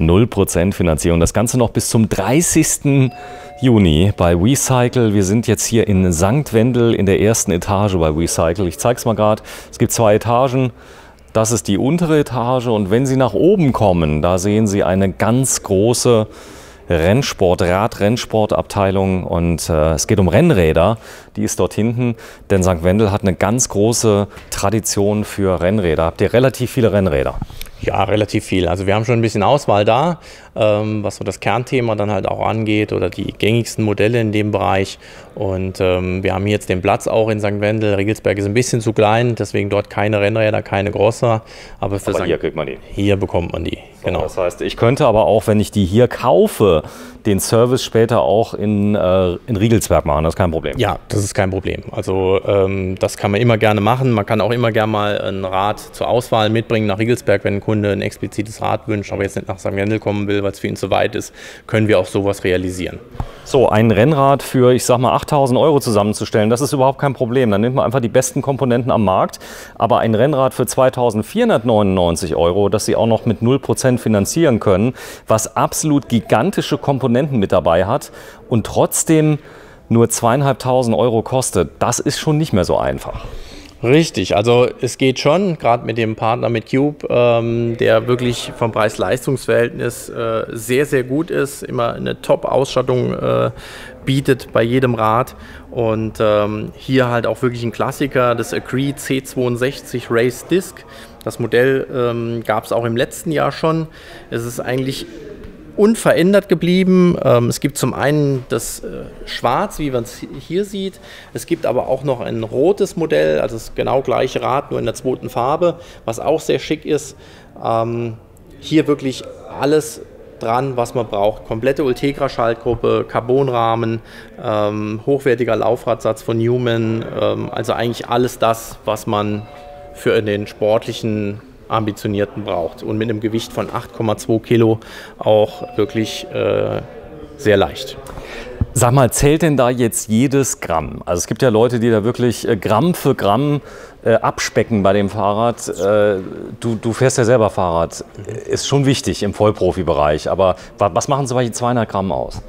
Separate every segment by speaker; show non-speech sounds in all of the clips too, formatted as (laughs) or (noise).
Speaker 1: 0% Finanzierung. Das Ganze noch bis zum 30. Juni bei WeCycle. Wir sind jetzt hier in St. Wendel in der ersten Etage bei WeCycle. Ich zeige es mal gerade. Es gibt zwei Etagen. Das ist die untere Etage und wenn Sie nach oben kommen, da sehen Sie eine ganz große Rennsport, Rad-Rennsportabteilung und äh, es geht um Rennräder. Die ist dort hinten, denn St. Wendel hat eine ganz große Tradition für Rennräder. Habt ihr relativ viele Rennräder?
Speaker 2: Ja, relativ viel. Also wir haben schon ein bisschen Auswahl da, ähm, was so das Kernthema dann halt auch angeht oder die gängigsten Modelle in dem Bereich. Und ähm, wir haben jetzt den Platz auch in St. Wendel. Riegelsberg ist ein bisschen zu klein, deswegen dort keine Rennräder, keine Grosser.
Speaker 1: Aber, für aber hier kriegt man die.
Speaker 2: Hier bekommt man die,
Speaker 1: so, genau. Das heißt, ich könnte aber auch, wenn ich die hier kaufe, den Service später auch in, äh, in Riegelsberg machen. Das ist kein Problem.
Speaker 2: Ja, das ist kein Problem. Also ähm, das kann man immer gerne machen. Man kann auch immer gerne mal ein Rad zur Auswahl mitbringen nach Riegelsberg, wenn ein Kunde ein explizites Rad wünscht, aber jetzt nicht nach St. Wendel kommen will, weil es für ihn zu weit ist, können wir auch sowas realisieren.
Speaker 1: So, ein Rennrad für, ich sag mal, 8000 Euro zusammenzustellen, das ist überhaupt kein Problem. Dann nimmt man einfach die besten Komponenten am Markt. Aber ein Rennrad für 2499 Euro, das Sie auch noch mit 0% finanzieren können, was absolut gigantische Komponenten mit dabei hat und trotzdem nur zweieinhalbtausend Euro kostet, das ist schon nicht mehr so einfach.
Speaker 2: Richtig, also es geht schon, gerade mit dem Partner mit Cube, ähm, der wirklich vom Preis-Leistungs-Verhältnis äh, sehr, sehr gut ist, immer eine Top-Ausstattung äh, bietet bei jedem Rad und ähm, hier halt auch wirklich ein Klassiker, das Agree C62 Race Disc. Das Modell ähm, gab es auch im letzten Jahr schon. Es ist eigentlich unverändert geblieben. Ähm, es gibt zum einen das äh, Schwarz, wie man es hier sieht. Es gibt aber auch noch ein rotes Modell, also das genau gleiche Rad, nur in der zweiten Farbe, was auch sehr schick ist. Ähm, hier wirklich alles dran, was man braucht. Komplette Ultegra-Schaltgruppe, Carbonrahmen, ähm, hochwertiger Laufradsatz von Newman, also eigentlich alles das, was man für den sportlichen Ambitionierten braucht. Und mit einem Gewicht von 8,2 Kilo auch wirklich äh, sehr leicht.
Speaker 1: Sag mal, zählt denn da jetzt jedes Gramm? Also es gibt ja Leute, die da wirklich äh, Gramm für Gramm äh, abspecken bei dem Fahrrad. Äh, du, du, fährst ja selber Fahrrad. Ist schon wichtig im Vollprofibereich. Aber was machen zum Beispiel 200 Gramm aus?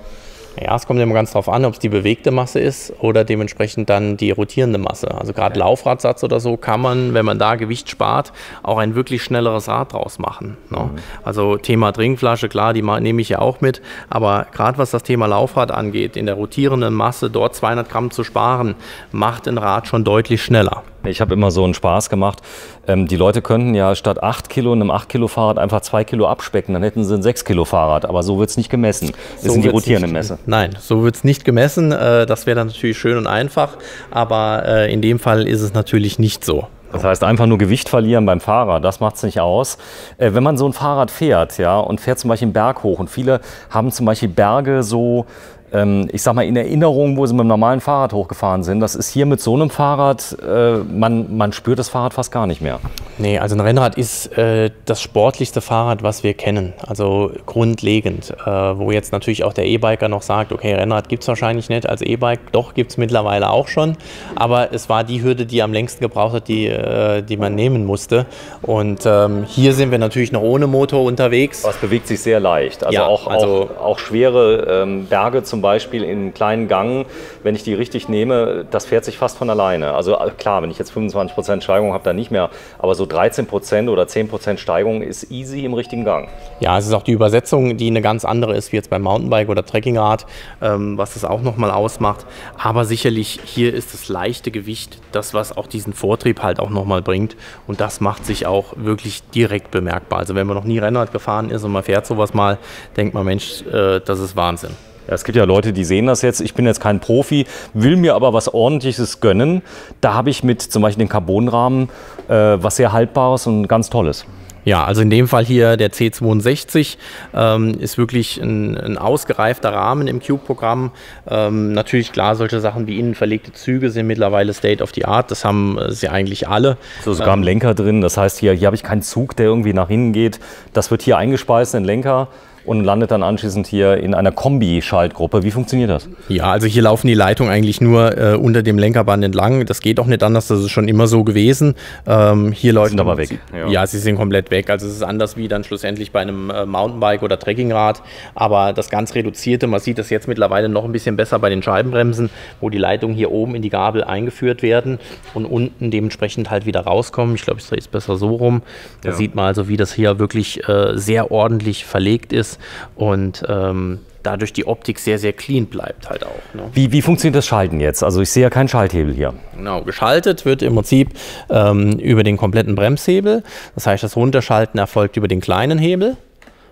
Speaker 2: Ja, es kommt immer ganz darauf an, ob es die bewegte Masse ist oder dementsprechend dann die rotierende Masse. Also gerade Laufradsatz oder so kann man, wenn man da Gewicht spart, auch ein wirklich schnelleres Rad draus machen. Ne? Mhm. Also Thema Trinkflasche, klar, die nehme ich ja auch mit. Aber gerade was das Thema Laufrad angeht, in der rotierenden Masse dort 200 Gramm zu sparen, macht ein Rad schon deutlich schneller.
Speaker 1: Ich habe immer so einen Spaß gemacht. Ähm, die Leute könnten ja statt 8 Kilo in einem 8 Kilo Fahrrad einfach 2 Kilo abspecken, dann hätten sie ein 6 Kilo Fahrrad. Aber so wird es nicht gemessen. Das so sind die rotierende Messe.
Speaker 2: Nein, so wird es nicht gemessen. Äh, das wäre dann natürlich schön und einfach. Aber äh, in dem Fall ist es natürlich nicht so.
Speaker 1: Das heißt, einfach nur Gewicht verlieren beim Fahrer, das macht es nicht aus. Äh, wenn man so ein Fahrrad fährt, ja, und fährt zum Beispiel einen Berg hoch und viele haben zum Beispiel Berge so ähm, ich sag mal, in Erinnerung, wo sie mit einem normalen Fahrrad hochgefahren sind. Das ist hier mit so einem Fahrrad, äh, man, man spürt das Fahrrad fast gar nicht mehr.
Speaker 2: Nee, also ein Rennrad ist äh, das sportlichste Fahrrad, was wir kennen. Also grundlegend. Äh, wo jetzt natürlich auch der E-Biker noch sagt, okay, Rennrad gibt es wahrscheinlich nicht als E-Bike. Doch, gibt es mittlerweile auch schon. Aber es war die Hürde, die am längsten gebraucht hat, die, äh, die man nehmen musste. Und ähm, hier sind wir natürlich noch ohne Motor unterwegs.
Speaker 1: Was bewegt sich sehr leicht. Also, ja, auch, also auch, auch schwere ähm, Berge zum Beispiel in kleinen Gang, wenn ich die richtig nehme, das fährt sich fast von alleine. Also äh, klar, wenn ich jetzt 25% Steigung habe, dann nicht mehr. Aber so 13% oder 10% Steigung ist easy im richtigen Gang.
Speaker 2: Ja, es ist auch die Übersetzung, die eine ganz andere ist, wie jetzt beim Mountainbike oder Trekkingrad, ähm, was das auch nochmal ausmacht. Aber sicherlich hier ist das leichte Gewicht das, was auch diesen Vortrieb halt auch nochmal bringt. Und das macht sich auch wirklich direkt bemerkbar. Also wenn man noch nie Rennrad gefahren ist und man fährt sowas mal, denkt man, Mensch, äh, das ist Wahnsinn.
Speaker 1: Ja, es gibt ja Leute, die sehen das jetzt. Ich bin jetzt kein Profi, will mir aber was Ordentliches gönnen. Da habe ich mit zum Beispiel dem Carbonrahmen äh, was sehr Haltbares und ganz Tolles.
Speaker 2: Ja, also in dem Fall hier der C62 ähm, ist wirklich ein, ein, ausgereifter Rahmen im Cube-Programm. Ähm, natürlich klar, solche Sachen wie innen verlegte Züge sind mittlerweile State of the Art. Das haben äh, sie eigentlich alle.
Speaker 1: So sogar ähm, ein Lenker drin. Das heißt, hier, hier habe ich keinen Zug, der irgendwie nach hinten geht. Das wird hier eingespeist in den Lenker. Und landet dann anschließend hier in einer Kombi-Schaltgruppe. Wie funktioniert das?
Speaker 2: Ja, also hier laufen die Leitungen eigentlich nur äh, unter dem Lenkerband entlang. Das geht auch nicht anders, das ist schon immer so gewesen. Ähm, hier läuft.
Speaker 1: Sind aber weg.
Speaker 2: Ja. ja. sie sind komplett weg. Also es ist anders wie dann schlussendlich bei einem äh, Mountainbike oder Trekkingrad. Aber das ganz reduzierte, man sieht das jetzt mittlerweile noch ein bisschen besser bei den Scheibenbremsen, wo die Leitungen hier oben in die Gabel eingeführt werden und unten dementsprechend halt wieder rauskommen. Ich glaube, ich drehe es besser so rum. Da ja. sieht man also, wie das hier wirklich äh, sehr ordentlich verlegt ist und ähm, dadurch die Optik sehr, sehr clean bleibt halt auch.
Speaker 1: Ne? Wie, wie funktioniert das Schalten jetzt? Also ich sehe ja keinen Schalthebel hier.
Speaker 2: Genau, geschaltet wird im Prinzip ähm, über den kompletten Bremshebel. Das heißt, das Runterschalten erfolgt über den kleinen Hebel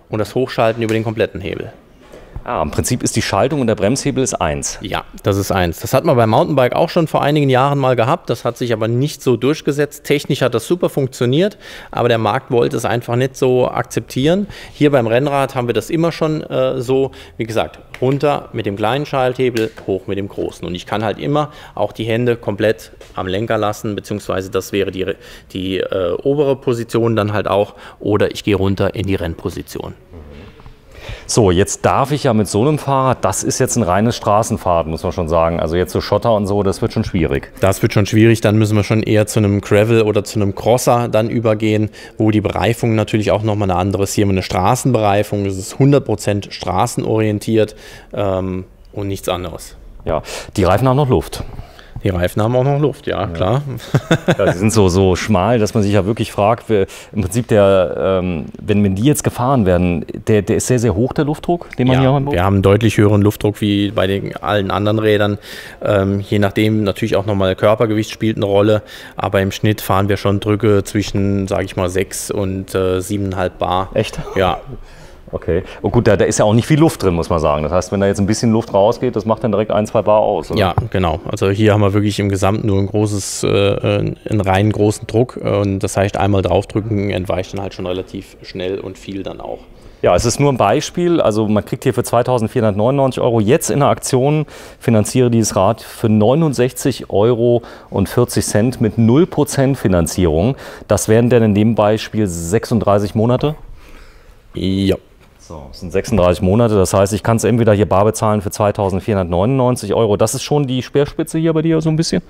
Speaker 2: und das Hochschalten über den kompletten Hebel.
Speaker 1: Ah, im Prinzip ist die Schaltung und der Bremshebel ist eins.
Speaker 2: Ja, das ist eins. Das hat man beim Mountainbike auch schon vor einigen Jahren mal gehabt. Das hat sich aber nicht so durchgesetzt. Technisch hat das super funktioniert, aber der Markt wollte es einfach nicht so akzeptieren. Hier beim Rennrad haben wir das immer schon äh, so, wie gesagt, runter mit dem kleinen Schalthebel, hoch mit dem großen. Und ich kann halt immer auch die Hände komplett am Lenker lassen, beziehungsweise das wäre die, die äh, obere Position dann halt auch, oder ich gehe runter in die Rennposition.
Speaker 1: So, jetzt darf ich ja mit so einem Fahrrad, das ist jetzt ein reines Straßenfahrt, muss man schon sagen. Also jetzt so Schotter und so, das wird schon schwierig.
Speaker 2: Das wird schon schwierig, dann müssen wir schon eher zu einem Gravel oder zu einem Crosser dann übergehen, wo die Bereifung natürlich auch nochmal eine andere ist. Hier haben wir eine Straßenbereifung, das ist 100% straßenorientiert ähm, und nichts anderes.
Speaker 1: Ja, die Reifen haben noch Luft.
Speaker 2: Die Reifen haben auch noch Luft, ja, ja. klar. (laughs)
Speaker 1: Ja, die sind so, so schmal, dass man sich ja wirklich fragt, im Prinzip der, ähm, wenn, wenn die jetzt gefahren werden, der, der ist sehr, sehr hoch, der Luftdruck,
Speaker 2: den man ja, hier haben Wir haben einen deutlich höheren Luftdruck wie bei den allen anderen Rädern. Ähm, je nachdem natürlich auch nochmal Körpergewicht spielt eine Rolle, aber im Schnitt fahren wir schon Drücke zwischen, sage ich mal, 6 und äh, 7,5 Bar.
Speaker 1: Echt?
Speaker 2: Ja.
Speaker 1: Okay. Und gut, da, da, ist ja auch nicht viel Luft drin, muss man sagen. Das heißt, wenn da jetzt ein bisschen Luft rausgeht, das macht dann direkt ein, zwei Bar aus.
Speaker 2: Oder? Ja, genau. Also hier haben wir wirklich im Gesamten nur ein großes, äh, einen reinen großen Druck. Und das heißt, einmal draufdrücken entweicht dann halt schon relativ schnell und viel dann auch.
Speaker 1: Ja, es ist nur ein Beispiel. Also man kriegt hier für 2.499 Euro jetzt in der Aktion, finanziere dieses Rad für 69 Euro und 40 Cent mit 0% Finanzierung. Das wären dann in dem Beispiel 36 Monate?
Speaker 2: Ja.
Speaker 1: So, das sind 36 Monate, das heißt, ich kann es entweder hier bar bezahlen für 2.499 Euro. Das ist schon die Speerspitze hier bei dir so ein bisschen?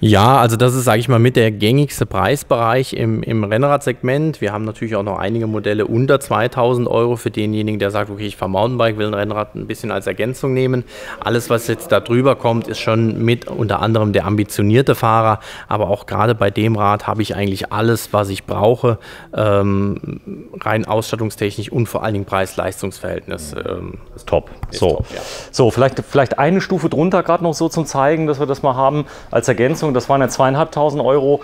Speaker 2: Ja, also das ist, sage ich mal, mit der gängigste Preisbereich im, im Rennradsegment. Wir haben natürlich auch noch einige Modelle unter 2000 Euro für denjenigen, der sagt, okay, ich fahre Mountainbike, will ein Rennrad ein bisschen als Ergänzung nehmen. Alles, was jetzt da drüber kommt, ist schon mit unter anderem der ambitionierte Fahrer. Aber auch gerade bei dem Rad habe ich eigentlich alles, was ich brauche, ähm, rein ausstattungstechnisch und vor allen Dingen Preis-Leistungs-Verhältnis. Ähm,
Speaker 1: ist top. Ist so, top, ja. so vielleicht, vielleicht eine Stufe drunter gerade noch so zum Zeigen, dass wir das mal haben als Ergänzung Leistung, das waren ja zweieinhalbtausend Euro.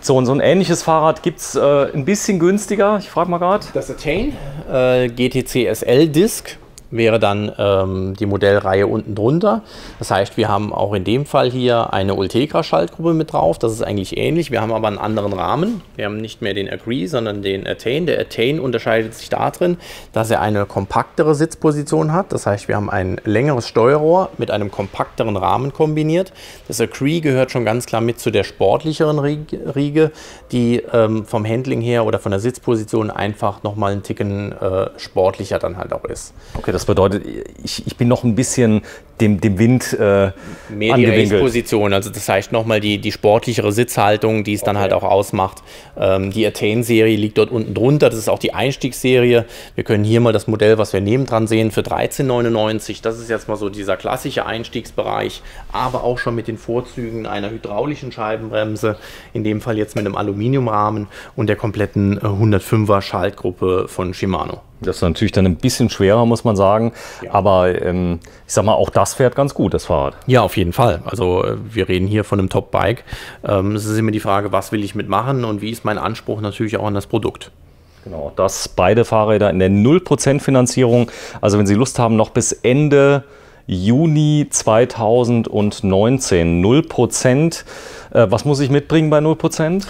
Speaker 1: So, und so ein ähnliches Fahrrad gibt es äh, ein bisschen günstiger. Ich frage mal gerade.
Speaker 2: Das Attain äh, GTC SL Disc wäre dann ähm, die Modellreihe unten drunter. Das heißt, wir haben auch in dem Fall hier eine Ultegra-Schaltgruppe mit drauf. Das ist eigentlich ähnlich. Wir haben aber einen anderen Rahmen. Wir haben nicht mehr den Agree, sondern den Attain. Der Attain unterscheidet sich darin, dass er eine kompaktere Sitzposition hat. Das heißt, wir haben ein längeres Steuerrohr mit einem kompakteren Rahmen kombiniert. Das Agree gehört schon ganz klar mit zu der sportlicheren Riege, die ähm, vom Handling her oder von der Sitzposition einfach nochmal einen Ticken äh, sportlicher dann halt auch ist.
Speaker 1: Okay, das bedeutet, ich, ich bin noch ein bisschen dem, dem Wind äh,
Speaker 2: Race-Position, also das heißt nochmal die, die sportlichere Sitzhaltung, die es okay. dann halt auch ausmacht. Ähm, die Attain-Serie liegt dort unten drunter, das ist auch die Einstiegsserie. Wir können hier mal das Modell, was wir nebendran sehen, für 13,99. Das ist jetzt mal so dieser klassische Einstiegsbereich, aber auch schon mit den Vorzügen einer hydraulischen Scheibenbremse, in dem Fall jetzt mit einem Aluminiumrahmen und der kompletten 105er äh, Schaltgruppe von Shimano.
Speaker 1: Das ist natürlich dann ein bisschen schwerer, muss man sagen. Ja. Aber ähm, ich sag mal, auch das fährt ganz gut, das Fahrrad.
Speaker 2: Ja, auf jeden Fall. Also äh, wir reden hier von einem Top-Bike. Ähm, es ist immer die Frage, was will ich mitmachen und wie ist mein Anspruch natürlich auch an das Produkt.
Speaker 1: Genau, das beide Fahrräder in der 0% Finanzierung. Also wenn Sie Lust haben, noch bis Ende Juni 2019 0% Äh, was muss ich mitbringen bei 0%?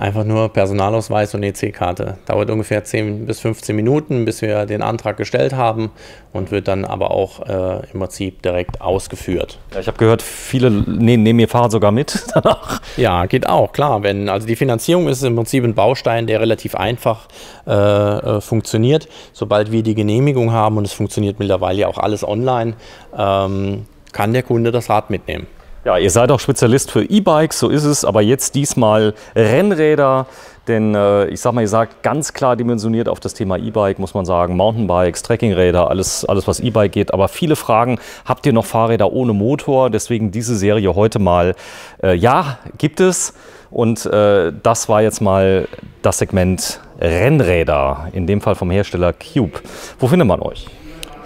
Speaker 2: Einfach nur Personalausweis und EC-Karte. Dauert ungefähr 10 bis 15 Minuten, bis wir den Antrag gestellt haben und wird dann aber auch äh, im Prinzip direkt ausgeführt.
Speaker 1: Ja, ich habe gehört, viele ne nehmen ihr Fahrrad sogar mit (laughs) danach.
Speaker 2: Ja, geht auch, klar. Wenn, also die Finanzierung ist im Prinzip ein Baustein, der relativ einfach äh, äh, funktioniert. Sobald wir die Genehmigung haben und es funktioniert mittlerweile ja auch alles online, ähm, kann der Kunde das Rad mitnehmen.
Speaker 1: Ja, ihr seid auch Spezialist für E-Bikes, so ist es, aber jetzt diesmal Rennräder. Denn äh, ich sag mal, ihr sagt ganz klar dimensioniert auf das Thema E-Bike, muss man sagen. Mountainbikes, Trekkingräder, alles, alles was E-Bike geht. Aber viele fragen, habt ihr noch Fahrräder ohne Motor? Deswegen diese Serie heute mal. Äh, ja, gibt es. Und äh, das war jetzt mal das Segment Rennräder, in dem Fall vom Hersteller Cube. Wo findet man euch?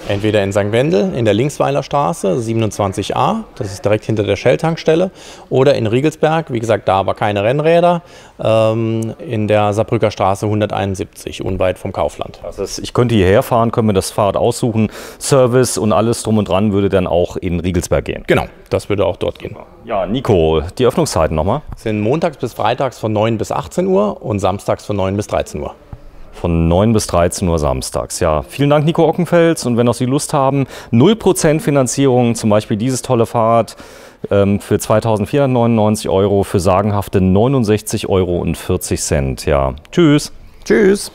Speaker 2: Entweder in St. Wendel in der Linksweiler Straße 27a, das ist direkt hinter der Shell-Tankstelle, oder in Riegelsberg, wie gesagt, da aber keine Rennräder, ähm, in der Saarbrücker Straße 171, unweit vom Kaufland.
Speaker 1: Also ich könnte hierher fahren, können wir das Fahrrad aussuchen, Service und alles drum und dran würde dann auch in Riegelsberg gehen.
Speaker 2: Genau, das würde auch dort gehen.
Speaker 1: Ja, Nico, die Öffnungszeiten nochmal?
Speaker 2: Sind montags bis freitags von 9 bis 18 Uhr und samstags von 9 bis 13 Uhr
Speaker 1: von 9 bis 13 Uhr samstags. Ja, vielen Dank, Nico Ockenfels. Und wenn auch Sie Lust haben, 0% Finanzierung, zum Beispiel dieses tolle Fahrrad ähm, für 2.499 Euro, für sagenhafte 69,40 Euro. Ja, tschüss.
Speaker 2: Tschüss.